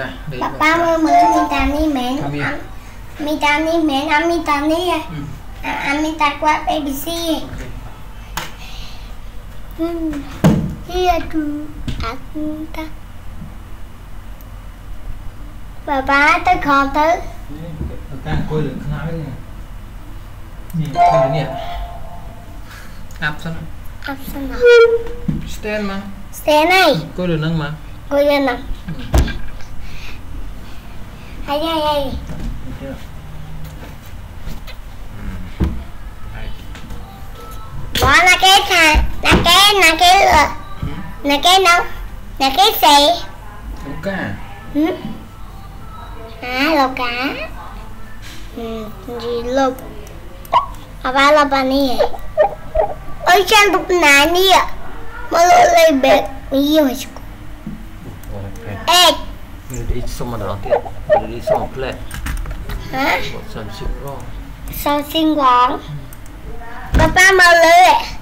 cả để Papa mơ mơ mi ta ni mến. Kami. Mi ta ni ni à? Ừ. À, ăn mi ta qua ABC Hmm. Iya tu Aku ta. Papa tới khó tới. Ta coi được đấy nè nhìn cái này Áp sao nào. Stand mà. Xe này. Coi được nâng mà. Ngồi lên nào Hay hay hay Đó là cái thằng Là cái Là cái lửa. Là cái đâu Là cái xe đúng cả Ừ. À, lột cá? Ừ, gì lột Apa lột bà ni Ôi chân lột nà ni ạ Mà lột lấy bẹt. Nhiều mà chú Ê, You reach someone around here. You someone play. Huh? What's something wrong? Something wrong? Papa, my.